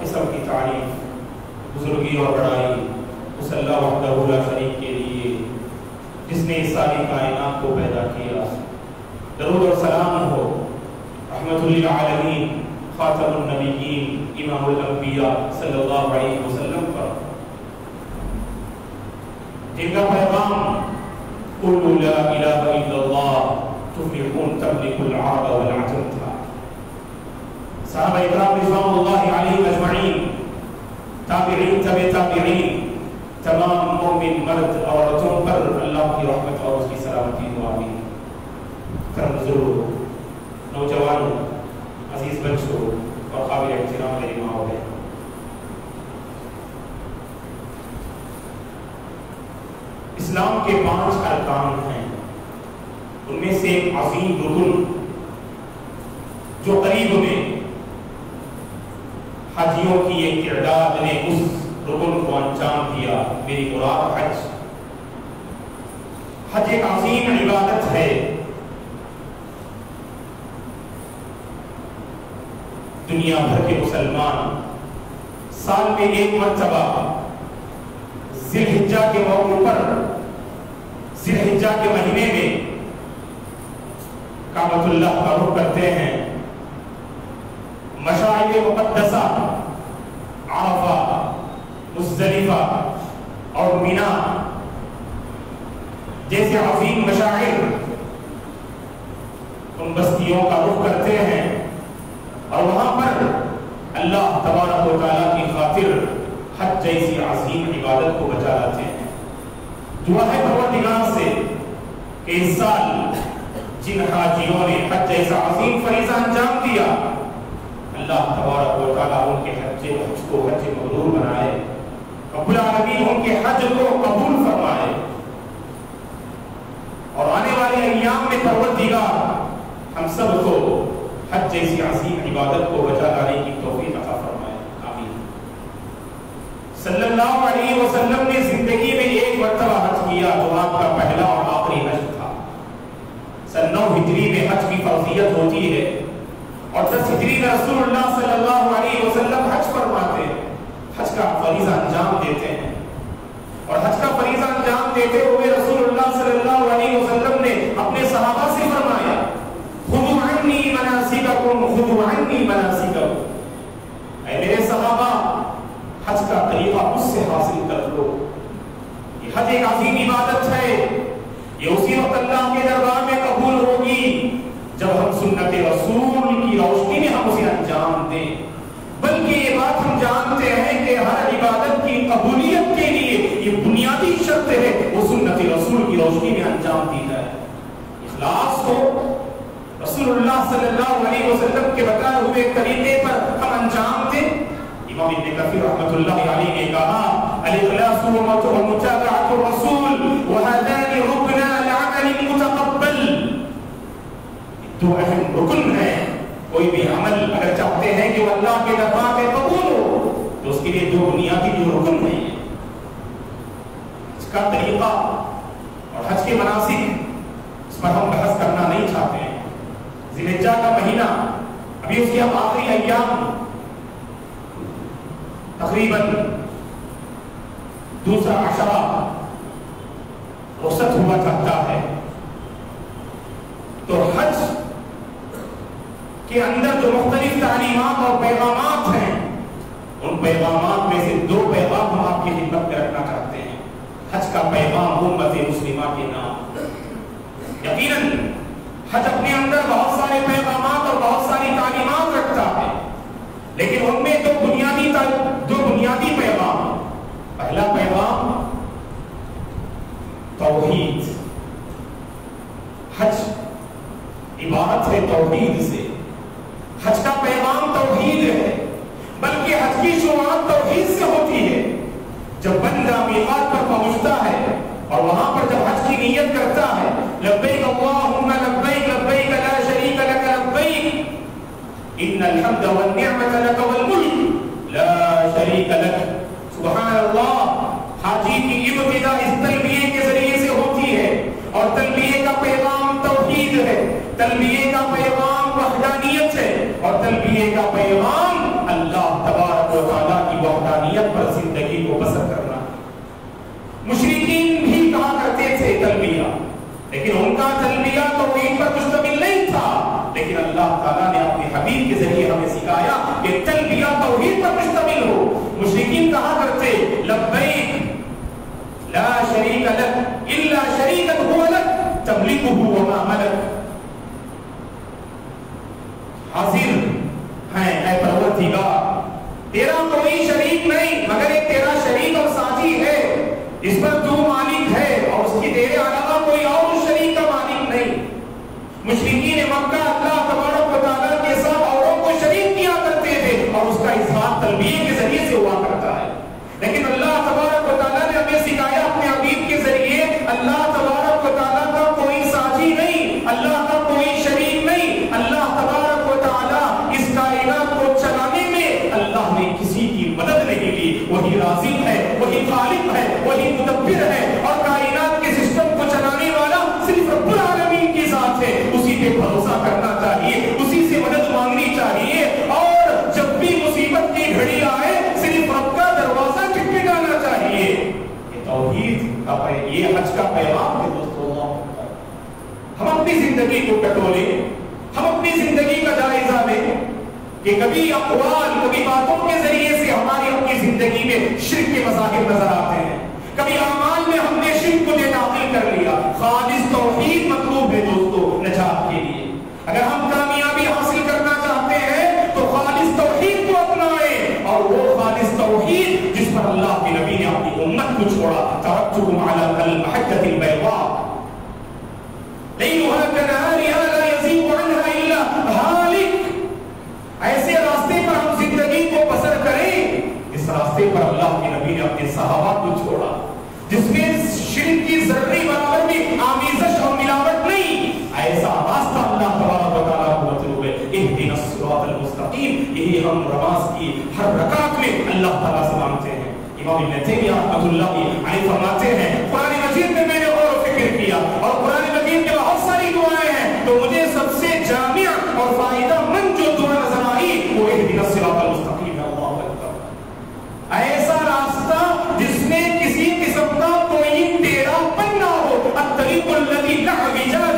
किस्म की तारीफ बुजुर्गी और बड़ाई उस अल्लाह वहदहु ला शरीक के लिए जिसने इस सारी कायनात को पैदा किया दरूद और सलाम हो रहमतुल लिल आलमीन खातमुन नबीयीन इमामुल अंबिया सल्लल्लाहु अलैहि वसल्लम पर जिनका पैगाम कुल्लु ला इलाहा इल्लल्लाह तुफ्लिहून तमलिकुल अरब वल अजम था साहबा इकराम रिजवानुल्लाह अलैहिम अजमईन ताबिईन तबे ताबिईन तमाम मोमिन मर्द औरतों पर अल्लाह की रहमत और उसकी सलामती हो आमीन करम बुज़ुर्ग नौजवानों अज़ीज़ बच्चों और काबिल एहतराम मेरी माँ बहन इस्लाम के पाँच अरकान हैं। उनमें से अजीम रुकन जो करीब में हाजियों की एक किरदार ने उस रुकन को अंजाम दिया, मेरी मुराद हज। हज एक अजीम इबादत है। दुनिया भर के मुसलमान साल में एक मरतबा जिलहिज्जा के मौके पर, जिलहिज्जा के महीने में काबतुल्लाह का रुख करते हैं। मशाइल मुकद्दसा, आरफा, मुजदलिफा और मीना जैसे अजीम मशाइल उन बस्तियों का रुख करते हैं। और वहाँ पर अल्लाह तबारक की खातिर हज जैसी अजीम इबादत को बचा लाते हैं। दुआ है परवरदिगार से कि इस साल जिन हाजियों ने हज जैसा अजीम फरीजा अंजाम दिया, अल्लाह तबारक उनके हज हज को हज मकबूल बनाए रब्बुल आलमीन उनके हज को कबूल फरमाए। और आने वाले अय्याम में परवरदिगार, हम सबको हज जैसी अजीम इबादत को बचा लाने की तोहफी अता फरमाए। आमीन। सल्लल्लाहु अलैहि वसल्लम ने ज़िंदगी में एक मरतबा हज किया जो आपका पहला और आखिरी हज था। सन नौ हिजरी में हज की फर्जियत होती है और दस हिजरी में रसूलुल्लाह सल्लल्लाहु अलैहि वसल्लम हज फरमाते हैं हज का फरीजा अंजाम देते हैं और हज का फरीजा अंजाम देते हुए रसूलुल्लाह सल्लल्लाहु अलैहि वसल्लम ने अपने सहाबा से फरमाया खुदू अन्नी मनासिककुम खुदू अन्नी मनासिककुम ऐ मेरे सहाबा हज का तरीका मुझसे हासिल कर लो ये हज एक अजीम इबादत है ये उसी वक्त अल्लाह के दरबार में कबूल होगी जब हम सुन्नत रसूल की रोशनी में हम उसे अंजाम दें बल्कि ये बात हम जानते हैं कि हर इबादत की कबूलियत के लिए ये बुनियादी शर्त है वो सुन्नत रसूल की रोशनी में अंजाम दी जाए इखलास को रसूलुल्लाह सल्लल्लाहु अलैहि वसल्लम के तरीके पर हम अंजाम दें। इमाम इब्न कसीर रहमतुल्लाह अलैहि ने कहा, अल इखलास व मुताबअतु रसूल, व हदानी रुकना अल-अमल मुतकब्बल दो अहम रुकन है। कोई भी अमल अगर चाहते हैं कि वो अल्लाह के दरबार में कबूल हो तो उसके लिए दो बुनियादी जो रुकन है। इसका तरीका और हज के मनासिक इस पर हम बहस करना नहीं चाहते। हैं जिलेजा का महीना अभी उसके अब आखिरी अय्याम तकरीबन दूसरा अशरा रुखसत हुआ करता है। तो हज के अंदर जो मुख्तलिफ़ तालीमात और पैगाम हैं, उन पैगाम में से दो पैगाम हम आपकी हिम्मत में रखना चाहते हैं। हज का पैगाम मुस्लिमा के नाम। यकीनन हज अपने अंदर बहुत सारे पैगाम और बहुत सारी तालीमात रखता है। लेकिन उनमें दो बुनियादी दो बुनियादी पैगाम पहला पैगाम, तौहीद। हज इबादत है तौहीद से। हज का पैगाम तौहीद है, बल्कि हज की शुरुआत तौहीद से होती है। जब बंदा मीकात पर पहुँचता है और वहाँ पर जब हज की नीयत करता है लब्बैक अल्लाहुम्मा लब्बैक लब्बैक ला शरीक लक वन निअमत लक वल मुल्क ला शरीक लक सुभान अल्लाह हाजी की इब्तिदा इस तलबिये के ज़रिए से होती है और तलबिये का पैगाम तौहीद है। तलबिये का पैगाम वहदानियत है और तलबिये का पैगाम अल्लाह तबारक व तआला की वहदानियत पर ज़िंदगी को बसर करना। मुशरिकीन भी कहा करते थे तलबिया, लेकिन उनका तलबिया तो पर मुश्तमिल नहीं था। लेकिन अल्लाह ताला ने अपने हबीब के ज़रिए हमें सिखाया कि तलबिया तौहीद पर मुश्तमिल हो? मुशरिकीन कहा करते? ला शरीक इल्ला हाजिर हैं, ऐ परवरदिगार। तेरा कोई शरीक नहीं, मगर एक तेरा शरीक और साथी है। इस पर तू मालिक है, और उसकी तेरे अलावा कोई और शरीक का मालिक नहीं। मुशरिकीन मक्का, अल्लाह के साथ औरों को शरीक किया करते थे और उसका इजहार के ज़रिए से हुआ करता है। लेकिन अल्लाह तबारक ने हमें सिखाया अपने हबीब के ज़रिए, अल्लाह तबारक का कोई साथी नहीं, अल्लाह का कोई नहीं, अल्लाह को चलाने में वही है वही है, वही मुदब्बिर है अपनी ज़िंदगी को टटोले हम अपनी ज़िंदगी का जायजा लें। कि कभी अकवाल कभी बातों के ज़रिए से हमारी अपनी ज़िंदगी में शिर के मजाहिर नज़र आते हैं। कभी अमाल में हमने शिर को दाखिल कर लिया। खालिस इमाम रबास की हर रकात में अल्लाह ताला मांगते हैं। इमाम इब्न तैमिया अब्दुल्लाह आई फरमाते हैं, कुरान मजीद में मैंने और फ़िक्र किया और कुरान मजीद में बहुत सारी दुआएँ हैं तो मुझे सबसे जामिया और फ़ायदा मंद जो दुआ नज़र आई, वो एक इहदिनस सिरातल मुस्तकीम है, अल्लाह ऐसा रास्ता जिसमें किसी किस्म का कोई टेढ़ापन ना हो, अत-तरीकुल लदी ला विजाद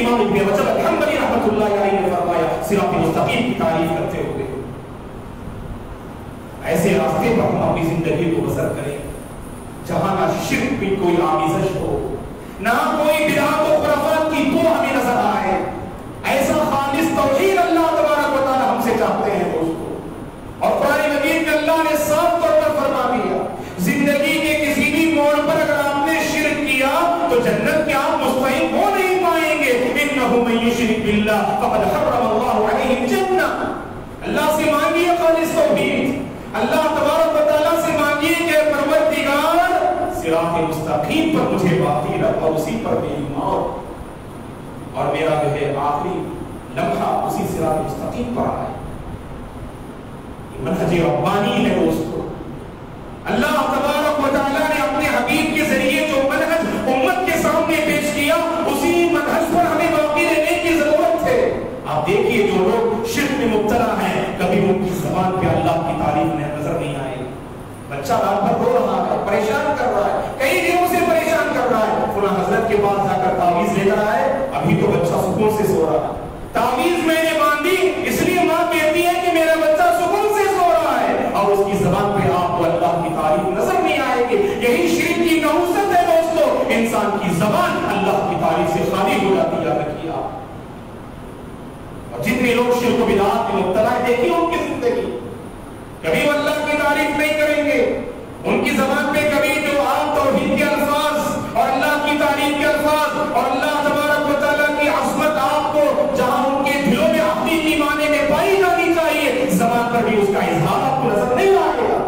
इमाम इब्न वजब हम्बली रहमतुल्लाह अलैह ने फरमाया, सिरातल मुस्तकीम की तारीफ़ करते हुए। ऐसे रास्ते पर हम अपनी ज़िंदगी को बसर करें, जहाँ ना शिरक की कोई आमिजश हो, ना कोई बिदात और खुराफात की तो हमें नज़र आए। ऐसा खालिस तौहीद अल्लाह तबारक व तआला हमसे चाहते हैं दोस्तों। और कुरान मजीद में अल्लाह ने साफ़ तौर पर फरमा दिया, ज़िंदगी के किसी भी मोड़ पर अगर आपने शिरक किया तो जन्नत के आप मुस्तहिक हो नहीं पाएँगे। इन्नहु मन फक़द हर्रम अल्लाहु अलैहि अल्लाह से मांगिए खालिस तौहीद। अल्लाह तबारक से मांगिए कि परवरदिगार सिरात मुस्तकीम पर मुझे बाकी रख और उसी पर मेरी मौत। और मेरा जो है आखिरी लम्हा उसी सिरात मुस्तकीम पर आए। मनहज रब्बानी है दोस्तों इंसान की जबान अल्लाह की तारीफ़ से खाली हो जाती याद रखिए आप। और जितने लोग शिरक बिदात में मुब्तला देखिए उनकी ज़िंदगी। कभी वो अल्लाह की तारीफ़ नहीं करेंगे, उनकी जबान पे कभी जो आम तौहीद के अल्फाज और अल्लाह की तारीफ़ के अल्फाज और अल्लाह तबारक की अजमत आपको जहाँ उनके दिलों में अपनी की माने में पाई जानी चाहिए, जबान पर भी उसका इजहार आपको नज़र नहीं आएगा।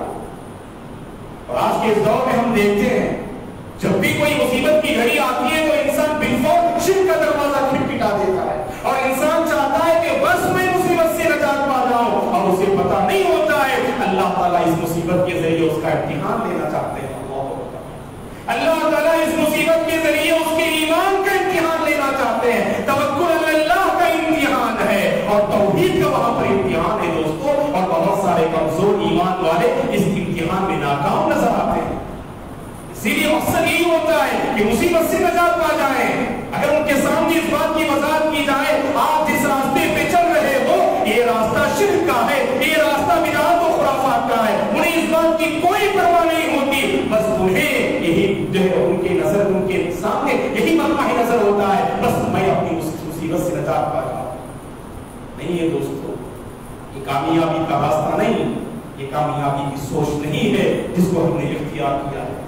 और आज के इस दौर में हम देखते हैं जब भी कोई मुसीबत की घड़ी आती है तो इंसान बिल्कुल शिरक का दरवाज़ा खिटखिटा देता है। और इंसान चाहता है कि बस मैं मुसीबत से नजात पा जाऊँ, और उसे पता नहीं होता है, अल्लाह ताला इस मुसीबत के ज़रिए उसका इम्तिहान लेना चाहते हैं। अल्लाह ताला इस मुसीबत के ज़रिए उसके ईमान का इम्तिहान लेना चाहते हैं। तवक्कुल अल्लाह का इम्तिहान है, और तौहीद का मकसद यही होता है कि मुसीबत से नजात पा जाए। अगर उनके सामने इस बात की वजाहत की जाए, आप जिस रास्ते पे चल रहे हो, ये रास्ता शिरक का है, ये रास्ता बिदात और खुराफात का है। उन्हें इस बात की कोई परवाह नहीं होती। बस उन्हें यही जो है उनके नज़र, उनके सामने यही मकमा ही नज़र होता है। बस मैं अपनी मुसीबत से नजात पा जाऊँ नहीं है दोस्तों, ये कामयाबी का रास्ता नहीं, ये कामयाबी की सोच नहीं है जिसको हमने इख्तियार किया है।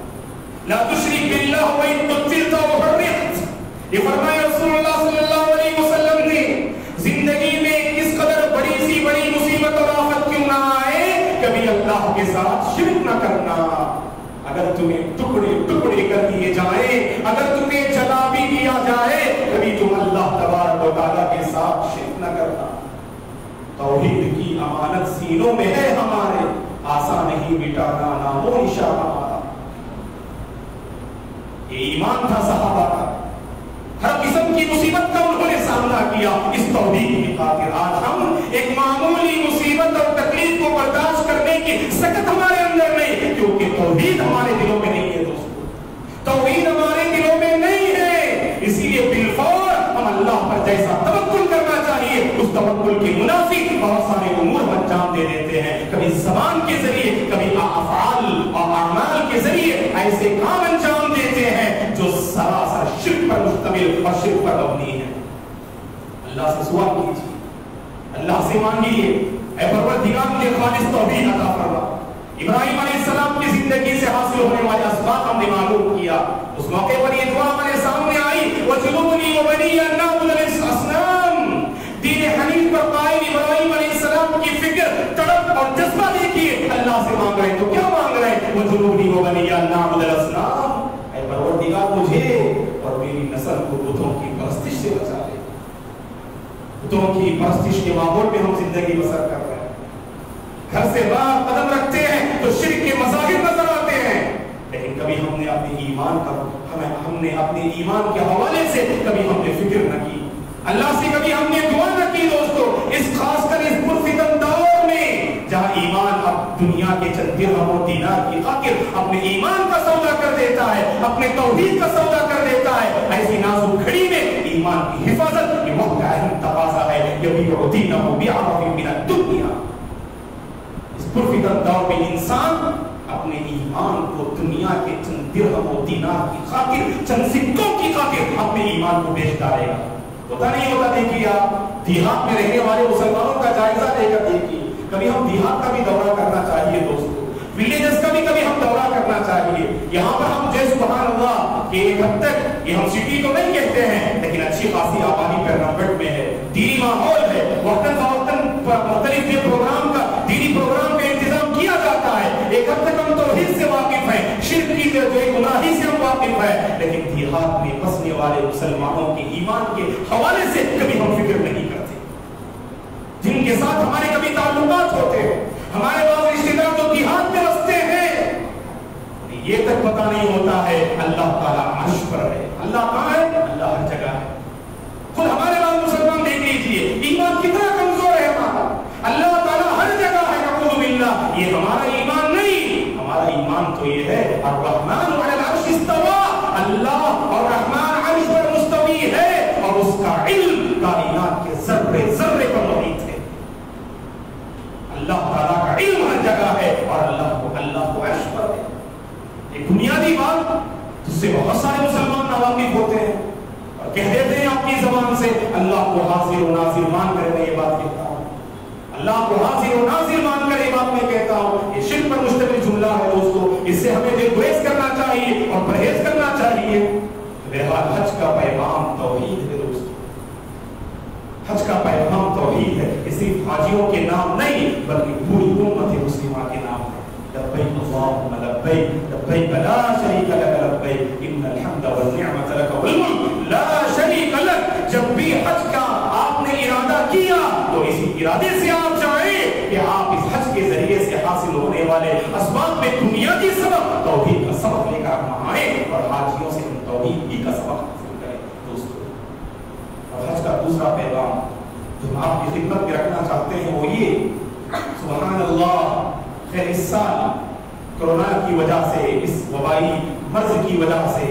में कर दिए जाए अगर तुम्हें जला भी दिया जाए कभी तुम अल्लाह तबारक के साथ शिरक करना तौहीद की अमानत सीनों में है हमारे आसान नहीं मिटाना नामो निशान ये ईमान था सहाबा का। हर किस्म की मुसीबत का उन्होंने सामना किया। इस तौहीद की खातिर आज हम एक मामूली मुसीबत और तकलीफ़ को बर्दाश्त करने की सकत हमारे अंदर नहीं क्योंकि तौहीद हमारे दिलों में नहीं है दोस्तों। तौहीद हमारे दिलों में नहीं है। इसीलिए बिलफौर हम अल्लाह पर जैसा तवक्कुल करना चाहिए, उस तवक्कुल के मुनाफिक बहुत सारे उमूर हम अंजाम दे देते हैं। कभी जबान के ज़रिए, कभी अफआल और अमाल के ज़रिए, ऐसे काम अंजाम देते हैं जो सरासर शिरक और शिरक पर मबनी है। अल्लाह से सुआ कीजिए। अल्लाह से मांगिए। मुझे खालिस तौहीद अता फरमा। इब्राहिम अलैहिस्सलाम की ज़िंदगी से हासिल होने वाले असबाब हमने मालूम किया। उस मौके पर ये दुआ हमारे सामने आई वजलूनी व बनी अन्नाबुल असनाम। दीन हनीफ पर कायम इब्राहिम अलैहिस्सलाम की फ़िक्र, तड़प और जज्बा देखिए। अल्लाह से मांग रहे तो क्या मांग रहे वजलूनी व बनी अन्नाबुल असनाम। ऐ परवरदिगार, मुझे और मेरी नस्ल को बुतों की परस्तिश से बचा ले। बुतों की परस्तिश के माहौल में हम ज़िंदगी बसर कर रहे हैं। घर से बाहर कदम रखते हैं तो शिरक के मजाहिर नज़र आते हैं। लेकिन कभी हमने अपने ईमान का, हमें, हमने अपने ईमान के हवाले से कभी हमने फ़िक्र न की। अल्लाह से कभी हमने दुआ न की दोस्तों, इस खासकर इस पुरफितन दौर में जहाँ ईमान अब दुनिया के चंद की अपने ईमान का सौदा कर देता है, अपने का सौदा कर देता है। ऐसी नाजुक घड़ी में ईमान की हिफाजत अहम तकाजा है दीनहु बिअरफिन मिन दुनिया इस दौर में इंसान अपने ईमान को दुनिया के चंद दिरहम और दीनार की खातिर, चंद सिक्कों की खातिर अपने ईमान को होता नहीं होता देखिए आप, देहात में रहने वाले मुसलमानों का जायजा लेकर देखिए। कभी हम देहात का भी दौरा करना चाहिए दोस्तों। विलेजेस का भी कभी हम दौरा करना चाहिए। यहाँ पर हम जय सुबहान अल्लाह कि एक हद तक ये हम सिटी तो नहीं कहते हैं, लेकिन अच्छी खासी आबादी पैरामिड में है। दीनी माहौल है। वक्तन फवक्तन मुख्तलिफ़ ये प्रोग्राम का दीनी प्रोग्राम का इंतज़ाम किया जाता है। एक हद तक हम तो तौहीद से वाकिफ है। शिरक की जो गुनाही से हम वाकिफ है। लेकिन देहात में बसने वाले मुसलमानों के ईमान के हवाले से कभी हम फ़िक्र नहीं करते। जिनके साथ हमारे कभी ताल्लुकात होते हैं, हमारे पास रिश्तेदार जो देहात में बसते हैं ये तक पता नहीं होता है, अल्लाह ताला अर्श पर है। अल्लाह कहाँ है? अल्लाह हर जगह है। खुद हमारे पास मुसलमान देख लीजिए, ईमान कितना कमज़ोर है हमारा। अल्लाह ताला हर जगह है नकूद बिल्लाह। ये हमारा ईमान नहीं, हमारा ईमान तो ये है और रहमान अलल अर्श इस्तवा। अल्लाह और रहमान अर्श पर मुस्तवी है, और उसका इल्म के जर्रे जर्रे पर मुहित है अल्लाह ताला का इल्म हर जगह है और अल्लाह को अल्लाह को अर्श पर है एक बुनियादी बात, जिससे बहुत सारे मुसलमान नावाकिफ होते हैं। और कह देते हैं आपकी जबान से, अल्लाह को हाजिर और नाजिर मान कर मैं ये बात कहता हूँ। अल्लाह को हाजिर और नाजिर मान कर ये बात मैं कहता हूँ। ये शिल्प पर मुश्तमिल जुमला है दोस्तों। इससे हमें दिल गुरेज करना चाहिए और परहेज करना चाहिए। बहरहाल हज का पैगाम तौहीद है हज का पैगाम तौहीद है। ये सिर्फ़ हाजियों के नाम नहीं, बल्कि पूरी उम्मत मुस्लिमा के नाम है। लब्बैक अल्लाहुम्मा लब्बैक। लब्बैक ला शरीक लक लब्बैक इन्नल हम्द वल निअमत लक वल मुल्क ला जब भी हज का आपने इरादा किया तो इसी इरादे से आप चाहें कि आप इस हज के ज़रिए से हासिल होने वाले असबाब में बुनियादी सबक तौहीद का सबक लेकर हम आए और हाजियों से हम तौहीद ही का सबक हासिल करें दोस्तों और हज का दूसरा पैगाम जो आपकी खिदमत में रखना चाहते हैं वो ये सुबहान अल्लाह खैर इस साल कोरोना की वजह से, इस वबाई मर्ज की वजह से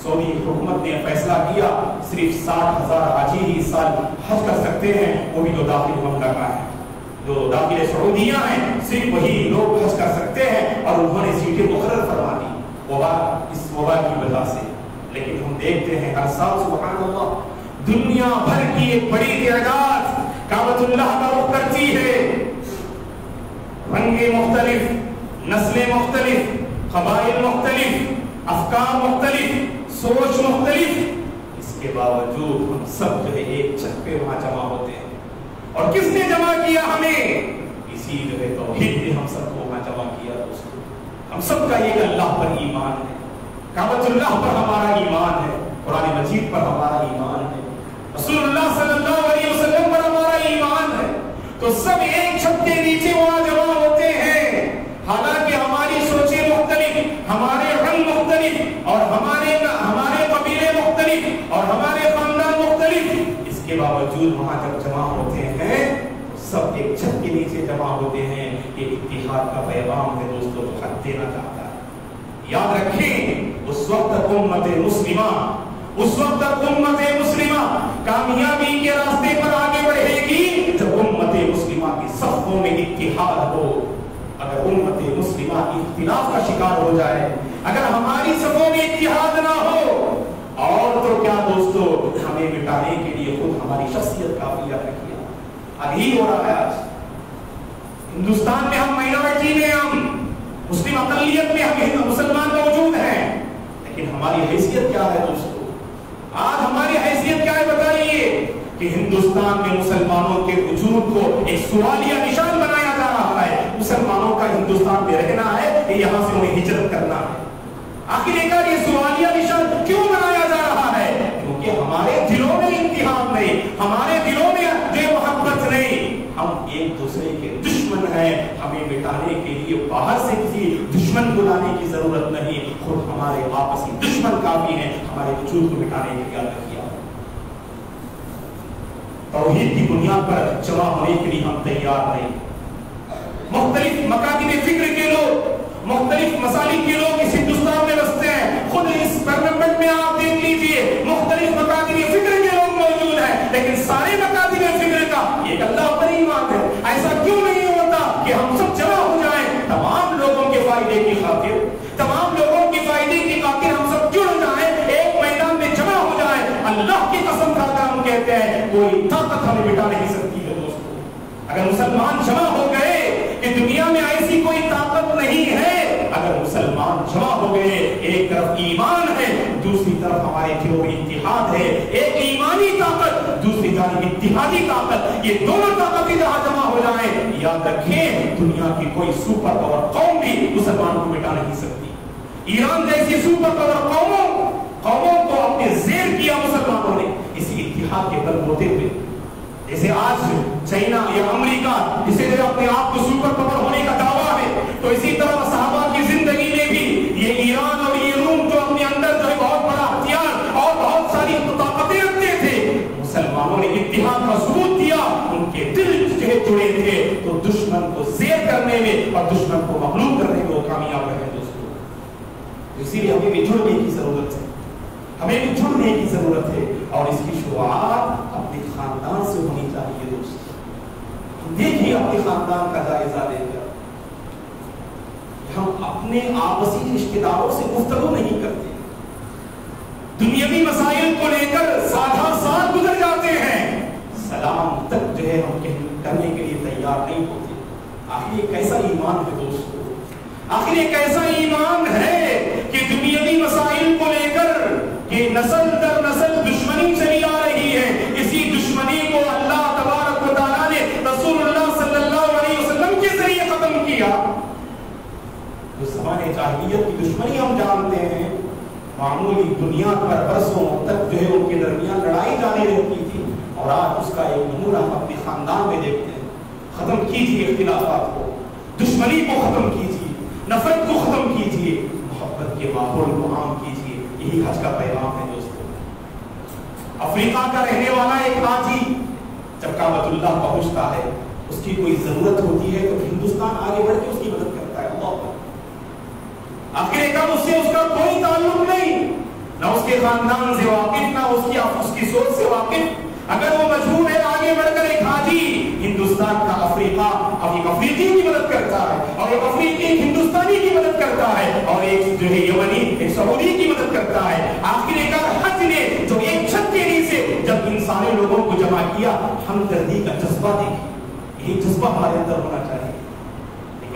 सऊदी हुकूमत ने फैसला किया, सिर्फ़ साठ हज़ार हाजी ही इस साल हज कर सकते हैं, वो भी जो दाखिल ममला का है। जो दाखिल सऊदिया हैं, सिर्फ़ वही लोग हज कर सकते हैं, और उन्होंने सीटें मुकर फरमा दी वबा, इस वबा की वजह से। लेकिन हम देखते हैं हर साल अल्लाह दुनिया भर की एक बड़ी तादाद काबतुल्लाह का रुख करती है। रंगे मुख्तलिफ़ नस्लें मुख्तलिफ़, कबाइल मुख्तलिफ़, अफकार मुख्तलिफ़, सोच मुख्तलिफ़। इसके बावजूद हम सब जो है एक छत पे वहाँ जमा होते हैं। और किसने जमा किया हमें? इसी जो है तौहीद ने हम सबको वहाँ जमा किया, दोस्तों। हम सबका एक अल्लाह पर ईमान है। काबतुल्लाह पर हमारा ईमान है। कुरान मजीद पर हमारा ईमान है। रसूलुल्लाह सल्लल्लाहु अलैहि वसल्लम पर हमारा ईमान है। तो सब एक छत के नीचे वहाँ जमा हालाँकि हमारी सोचें मुख्तलिफ़, हमारे रंग मुख्तलिफ़, और हमारे हमारे कबीले मुख्तलिफ़, और हमारे खानदान मुख्तलिफ़। इसके बावजूद वहाँ जब जमा होते हैं, सब एक छत के नीचे जमा होते हैं, ये इतिहाद का पैगाम है दोस्तों तो हक देना चाहता है। याद रखें, उस वक्त उम्मत मुस्लिमा, उस वक्त उम्मत मुस्लिमा, कामयाबी के रास्ते पर आगे बढ़ेगी जब उम्मत मुस्लिमा की सफ़ों में इतिहाद हो अगर उम्मत मुस्लिमा इख्तिलाफ का शिकार हो जाए। अगर हमारी सफ़ों में इतिहाद ना हो, और तो क्या दोस्तों, हमें मिटाने के लिए खुद हमारी शख्सियत काफ़ी याद रखिए अभी हो रहा है आज। हिंदुस्तान में हम माइनॉरिटी में हम। मुस्लिम अकलियत में हम मुसलमान मौजूद हैं। लेकिन हमारी हैसियत क्या है दोस्तों? आज हमारी हैसियत क्या है बताइए कि हिंदुस्तान में मुसलमानों के वजूद को एक सवालिया निशान है मुसलमानों का हिंदुस्तान में रहना है यहाँ से उन्हें हिजरत करना है। आखिरकार ये सवालिया निशान क्यों बनाया जा रहा है? क्योंकि हमारे दिलों में इम्तिहान नहीं, हमारे दिलों में जो मोहब्बत नहीं। हम एक दूसरे के दुश्मन हैं, हमें मिटाने के लिए बाहर से किसी दुश्मन को लाने की ज़रूरत नहीं। खुद हमारे आपसी दुश्मन काफ़ी हैं, हमारे वजूद को मिटाने के लिए अल्लाह किया? तौहीद की बुनियाद पर जमा होने के लिए हम तैयार नहीं। मुख्तलिफ़ फ़िक्र के लोग, मुख्तलिफ़ मसालिक के लोग इस हिंदुस्तान में बसते हैं। खुद इस पार्लियामेंट में आप देख लीजिए, मुख्तलिफ़ फ़िक्र के लोग मौजूद लेकिन सारे मकादिब फ़िक्र का एक अल्लाह पर है। ऐसा क्यों नहीं होता कि हम सब जमा हो जाएँ? तमाम लोगों के फ़ायदे की खातिर, तमाम लोगों के फ़ायदे की खातिर हम सब जुड़ जाएँ एक मैदान में जमा हो जाएँ। अल्लाह की कसम खाकर हम कहते हैं, कोई ताकत हमें मिटा नहीं सकती है दोस्तों। अगर मुसलमान जमा कोई ताकत नहीं है। अगर मुसलमान जमा हो गए, एक तरफ़ ईमान है, दूसरी तरफ़ हमारे दिलों इतिहाद है। एक ईमानी ताकत, दूसरी जानब इतिहादी ताकत। ये दोनों ताकतें जहाँ जमा हो जाए। याद रखें, दुनिया की कोई सुपर पावर कौम भी मुसलमानों को मिटा नहीं सकती। ईरान जैसी सुपर पावर कौमों कौमों को अपने जेर किया मुसलमानों ने। इसी इतिहाद के बल होते हुए जैसे आज चाइना, या अमेरिका जिसे जो अपने आप को सुपर पावर होने का दावा है। तो इसी तरह साहबा की ज़िंदगी में भी ये ईरान और ये रूम जो अपने अंदर जो है बहुत बड़ा हथियार और बहुत सारी ताकतें रखते थे, मुसलमानों ने इतिहास का सबूत दिया उनके दिल जो जुड़े थे। तो दुश्मन को जेर करने में और दुश्मन को मखलूक करने में वो कामयाब रहे दोस्तों। इसीलिए हमें भी जुड़ने की ज़रूरत है। हमें भी जुड़ने की ज़रूरत है और इसकी शुरुआत अपने खानदान से होनी चाहिए दोस्तों देखिए अपने खानदान का जायजा लेकर हम अपने आपसी रिश्तेदारों से गुफ्तगू नहीं करते दुनियावी मसाइल को लेकर साधा साथ गुजर जाते हैं सलाम तक जो है हम करने के लिए तैयार नहीं होते आखिर ये कैसा ईमान है दोस्तों आखिर ये कैसा ईमान है कि दुनियावी मसाइल को लेकर कि नस्ल दर नस्ल दुश्मनी चली आ रही है इसी दुश्मनी को अल्लाह तबारक व तआला ने रसूलुल्लाह सल्लल्लाहु अलैहि वसल्लम के ज़रिए खत्म किया तो जमाने जाहिलियत की दुश्मनी हम जानते हैं मामूली दुनिया पर बरसों तक जो है उनके दरमियान लड़ाई जारी रहती थी और आज उसका एक नमूना हम अपने खानदान में देखते हैं। खत्म कीजिए इख्तिलाफात को। दुश्मनी को खत्म कीजिए। नफरत को खत्म कीजिए। मोहब्बत के माहौल को आम कीजिए। यही हज का पैगाम है दोस्तों। अफ्रीका का रहने वाला एक हाजी, जब काबतुल्लाह पहुँचता है, उसकी कोई ज़रूरत होती है तो हिंदुस्तान आगे बढ़ के उसकी मदद आखिर उससे उसका कोई ताल्लुक नहीं? ना उसके खानदान से वाकिफ, ना उसकी उसकी सोच से वाकिफ। अगर वो मजबूर है, आगे बढ़कर एक हाजी, हिंदुस्तान का अफ्रीका, अब एक अफ्रीकी की मदद करता है, और एक अफ्रीकी, एक हिंदुस्तानी की मदद करता है, और एक जो है यमनी, एक सऊदी की मदद करता है। आखिरकार हज ने जो एक छत के नीचे जब इन सारे लोगों को जमा किया, हमदर्दी का जज्बा देखिए यही जज्बा हमारे अंदर होना चाहिए।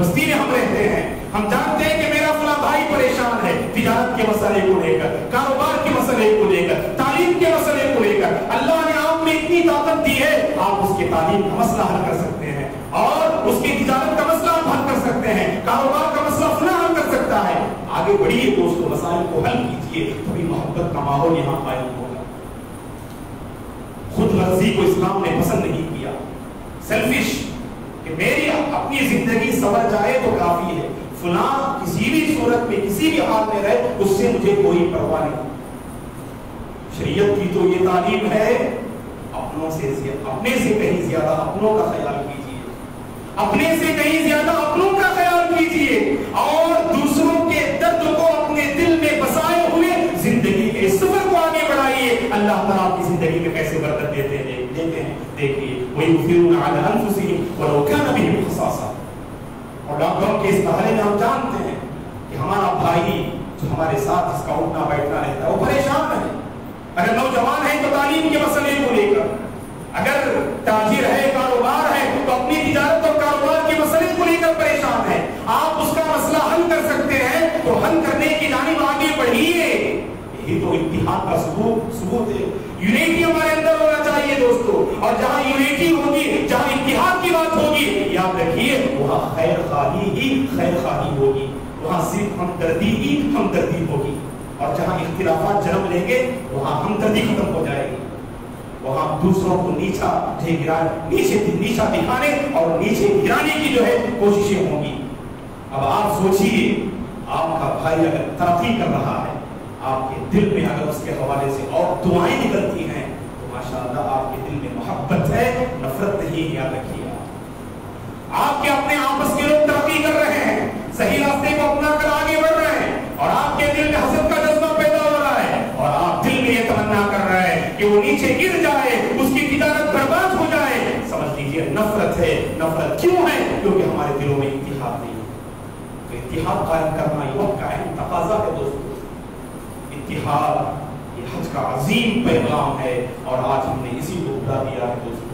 बस्ती में हम रहते हैं। हम जानते हैं कि मेरा फला भाई परेशान है। तिजारत के मसले को लेकर, कारोबार के मसले को लेकर, तालीम के मसले को लेकर। अल्लाह ने आप में इतनी ताकत दी है, आप उसके तालीम का मसला हल कर सकते हैं। और उसकी तिजारत का मसला आप हल कर सकते हैं। कारोबार का मसला फला हल कर सकता है। आगे बढ़िए दोस्तों, मसाइल को हल कीजिए, तभी मोहब्बत का माहौल यहाँ कायम होगा। खुद गर्जी को इस्लाम ने पसंद नहीं किया। सेल्फिश अपनी ज़िंदगी सवर जाए तो काफ़ी है। फुला किसी भी सूरत में, किसी भी हाल में रहे, उससे मुझे कोई परवाह नहीं। शरीयत की तो ये तालीम है, अपनों से अपने से कहीं ज़्यादा अपनों का ख्याल कीजिए। अपने से कहीं ज़्यादा अपनों का ख्याल कीजिए। और दूसरों के दर्द को अपने दिल में बसाए हुए ज़िंदगी के सफ़र को आगे बढ़ाइए। अल्लाह ताला आपकी ज़िंदगी में कैसे बरकत देते हैं देते हैं। देखिए वही फिरून खसासा और लॉकडाउन के इस मरहले में हम जानते हैं कि हमारा भाई जो हमारे साथ इसका उठना बैठना रहता है, वो परेशान है अगर नौजवान है तो तालीम के मसले को लेकर। अगर ताजिर है कारोबार है तो अपनी तिजारत और कारोबार के मसले को लेकर परेशान है। आप उसका मसला हल कर सकते हैं तो हल करने की जानिब आगे बढ़िए। यही तो इतिहाद का सबूत सबूत है। यूनिटी हमारे अंदर होना चाहिए दोस्तों। और जहाँ यूनिटी होगी, जहाँ इतिहाद की बात होगी वहाँ खैर खाही ही, खैर खाही होगी। वहाँ सिर्फ़ हमदर्दी ही, हमदर्दी होगी। और जहाँ इख्तिलाफात जन्म लेंगे, वहाँ हमदर्दी खत्म हो जाएगी। वहाँ दूसरों को नीचा गिरा नीचे नीचा दिखाने और नीचे गिराने की जो है कोशिशें होंगी। अब आप सोचिए, आपका भाई अगर तरक्की कर रहा है, आपके दिल में अगर उसके हवाले से और दुआएँ निकलती हैं तो माशाअल्लाह आपके दिल में मोहब्बत है, नफरत नहीं याद रखिए। आपके अपने आपस के लोग तरक्की कर रहे हैं। सही रास्ते को अपना कर आगे बढ़ रहे हैं और आपके दिल में हसद का जज्बा पैदा हो रहा है और आप दिल में ये तमन्ना कर रहे हैं कि वो नीचे गिर जाए, उसकी तिजारत बर्बाद हो जाए। समझ नफरत क्यों है? क्योंकि हमारे दिलों में इतिहाद नहीं है। तो इतिहाद कायम करना ये वक्त का अहम तकाजा है दोस्तों। इतिहाद हज का अजीम पैगाम है और आज हमने इसी को भुला दिया है दोस्तों।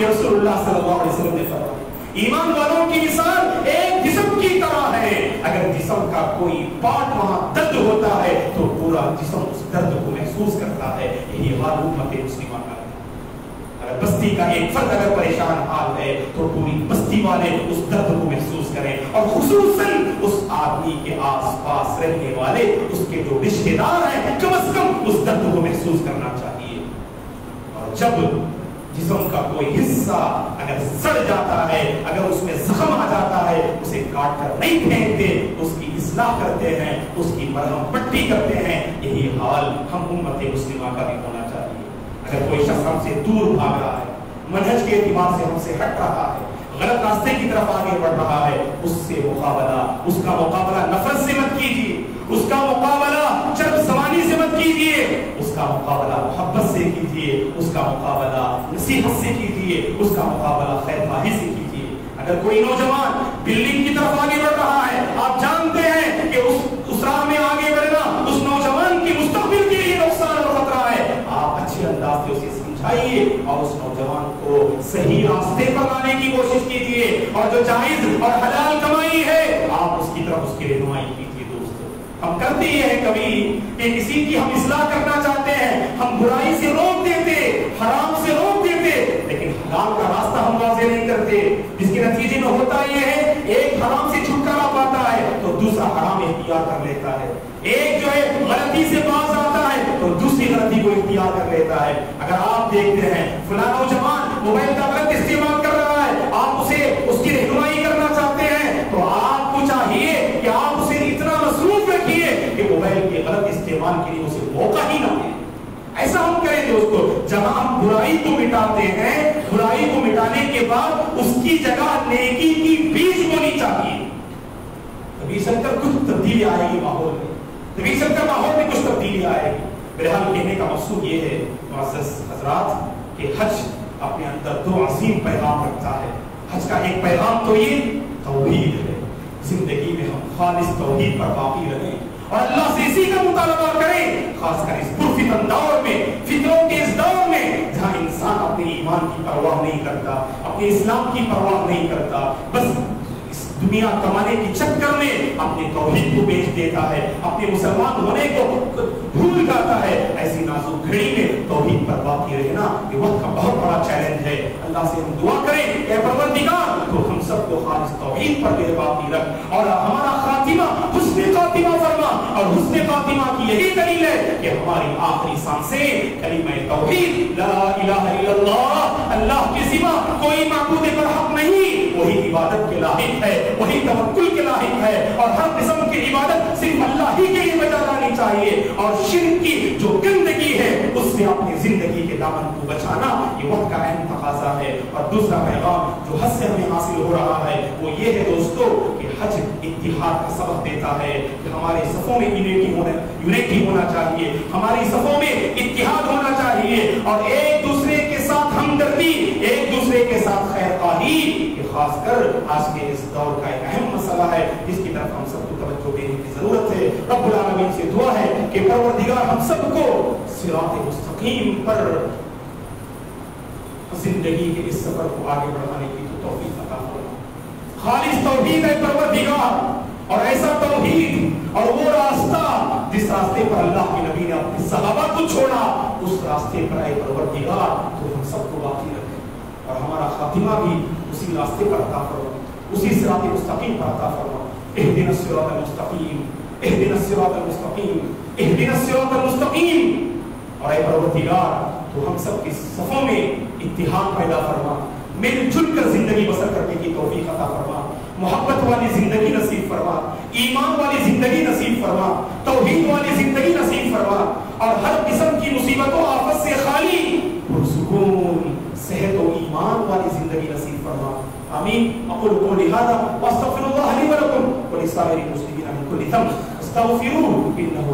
ये रसूलुल्लाह सल्लल्लाहु अलैहि वसल्लम ने फरमाया ईमान वालों की मिसाल एक जिस्म की तरह है अगर जिस्म का कोई पार्ट वहां दर्द होता है तो पूरा जिस्म उस दर्द को महसूस करता है यही हाल उम्मत मुस्लिमा का है बस्ती का एक फर्द अगर परेशान हाल है तो पूरी बस्ती वाले उस दर्द को महसूस करें। और खुसूसन उस आदमी के आसपास रहने वाले, उसके जो रिश्तेदार हैं, कम से कम उस दर्द को महसूस करना चाहिए। और जब जिसम का कोई हिस्सा अगर सड़ जाता है, अगर उसमें जख्म आ जाता है, उसे काट कर नहीं फेंकते, उसकी इसलाह करते हैं, उसकी मरहम पट्टी करते हैं, यही हाल हम उम्मत मुस्लिमा का भी होना अगर कोई शख्स हमसे दूर भाग रहा है, मनहज के एतबार से हमसे हट रहा है, गलत रास्ते की तरफ़ आगे बढ़ रहा है, उससे मुकाबला, उसका मुकाबला नफरत से मत कीजिए, उसका मुकाबला चरब सवानी से मत कीजिए, उसका मुकाबला मोहब्बत से कीजिए, उसका मुकाबला नसीहत से कीजिए, उसका मुकाबला खैरवाही से कीजिए। अगर कोई नौजवान बिल्डिंग की तरफ़ आगे बढ़ रहा है, आप जानते से उसे समझाइए और उस नौजवान को सही रास्ते पर लाने की कोशिश कीजिए। और जो जायज़ और हलाल कमाई है, आप उसकी तरफ़ उसकी रहनुमाई कीजिए दोस्तों। हम करते ये हैं कभी कि किसी की हम इसलाह करना चाहते हैं, हम बुराई से रोक देते, हराम से रोक देते, लेकिन हलाल का रास्ता हम वाजे नहीं करते। जिसके नतीजे में होता यह है, एक हराम से छुटकारा पाता है तो दूसरा हराम इख्तियार कर लेता है। एक जो है, गलती से बाज आता दूसरी गलती को इख्तियार कर लेता है। अगर आप देखते हैं फला नौजवान मोबाइल का गलत इस्तेमाल कर रहा है, आप उसे उसकी रहनुमाई करना चाहते हैं तो आपको चाहिए कि आप उसे इतना मसरूफ रखिए कि मोबाइल के गलत इस्तेमाल के लिए उसे मौका ही ना दे ऐसा हम करें दोस्तों, जहाँ हम बुराई को मिटाते हैं, बुराई को मिटाने के बाद उसकी जगह नेकी की बीज बोनी चाहिए। तभी चलकर कुछ तब्दीली आएगी माहौल में। तभी चलकर माहौल में कुछ तब्दीली आएगी। बहरहाल कहने का मकसूद ये है हजरात, कि हज अपने अंदर दो अजीम पैगाम रखता है। हज का एक पैगाम तो ये तौहीद है। ज़िंदगी में हम खालिस तौहीद पर बाकी रहें और अल्लाह से इसी का मुतालबा करें, खासकर इस पुरफितन दौर में, फितरों के इस दौर में, जहाँ इंसान अपने ईमान की परवाह नहीं करता, अपने इस्लाम की परवाह नहीं करता, बस इस दुनिया कमाने के चक्कर में अपने तौहीद को बेच देता है, अपने मुसलमान होने को जाता है, ऐसी नाजुक घड़ी में तौहीद पर बाकी रहना ये वक्त का बहुत बड़ा चैलेंज है। अल्लाह से हम दुआ करें, ए परवरदिगार तो हम सबको खालिस तौहीद पर बेबाकी रख। और हमारा खातिमा हुस्न खातिमा और हुस्न खातिमा की यही दलील है, कि हमारी आखिरी साँसें, कलीमा तौहीद, ला इलाहा इल्लल्लाह, अल्लाह के सिवा कोई माबूद पर हक नहीं। वही इबादत के लायक है, वही तवक्कुल के लायक है, और हर किस्म की इबादत सिर्फ़ अल्लाह ही के लिए बजा जानी चाहिए। और शिरक की जो गंदगी है उससे अपनी ज़िंदगी के दामन को बचाना, ये वक्त का अहम तकाजा है। और दूसरा पैगाम जो हज से हमें हासिल हो रहा है, वो ये है दोस्तों, कि हज इतिहाद का सबक देता है, कि हमारे सफों में यूनिटी होना यूनिटी होना चाहिए। हमारी सफों में इतिहाद होना चाहिए और एक दूसरे के साथ हमदर्दी, एक दूसरे के साथ खैर खासकर आज के इस दौर का एक अहम मसला है, जिसकी तरफ़ हम सबको तवज्जो देने की ज़रूरत है। रब्बुल आलमीन से दुआ है कि परवरदिगार हम सबको सिरात मुस्तकीम पर ज़िंदगी के इस सफ़र को आगे बढ़ाने की तो तौफीक अता फरमा। खालिस तौहीद है परवरदिगार और ऐसा तौहीद और वो रास्ता जिस रास्ते पर अल्लाह के नबी ने अपने सहाबा को छोड़ा, उस रास्ते पर आए परवरदिगार तो हम सबको बाकी रखे। और हमारा खातिमा भी उसी रास्ते पर अता फरमा। उसी सिरात मुस्तकीम पर अता फरमा। और परवरदिगार तो हम सब के सफों में इत्तिहाद पैदा फरमा। मिलजुल कर ज़िंदगी बसर करने की तौफीक अता फरमा। मोहब्बत वाली ज़िंदगी नसीब फरमा, ईमान वाली ज़िंदगी नसीब फरमा, तोहीद वाली ज़िंदगी नसीब फरमा, और हर किस्म की मुसीबतों आफत से खाली सुकून सेहत और ईमान वाली ज़िंदगी नसीब फरमा। आमीन। अकुल को लिहाजा वस्तगफिरुल्लाह ली व लकुम। व लिसाइरिल मुस्लिमीन कुल्लहुम कुल्लि थम अस्तगफिरुहु, इन्नहु